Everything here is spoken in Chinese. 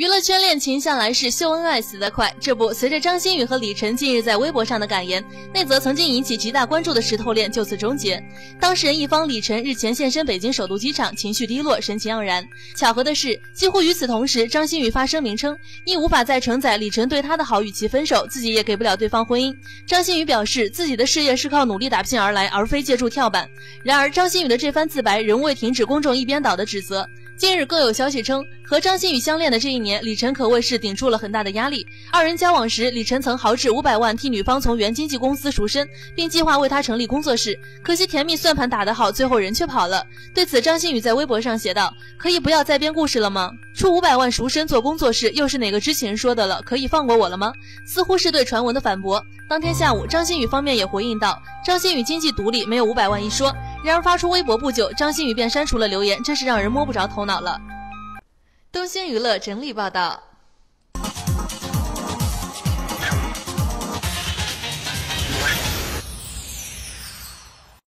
娱乐圈恋情向来是秀恩爱死得快，这不，随着张馨予和李晨近日在微博上的感言，那则曾经引起极大关注的石头恋就此终结。当事人一方李晨日前现身北京首都机场，情绪低落，神情盎然。巧合的是，几乎与此同时，张馨予发声明称，因无法再承载李晨对她的好，与其分手，自己也给不了对方婚姻。张馨予表示，自己的事业是靠努力打拼而来，而非借助跳板。然而，张馨予的这番自白仍未停止公众一边倒的指责。近日更有消息称，和张馨予相恋的这一年，李晨可谓是顶住了很大的压力。二人交往时，李晨曾豪掷五百万替女方从原经纪公司赎身，并计划为她成立工作室。可惜甜蜜算盘打得好，最后人却跑了。对此，张馨予在微博上写道：“可以不要再编故事了吗？出五百万赎身做工作室，又是哪个知情人说的了？可以放过我了吗？”似乎是对传闻的反驳。当天下午，张馨予方面也回应道：“张馨予经济独立，没有五百万一说。”然而发出微博不久，张馨予便删除了留言，真是让人摸不着头脑了。东兴娱乐整理报道。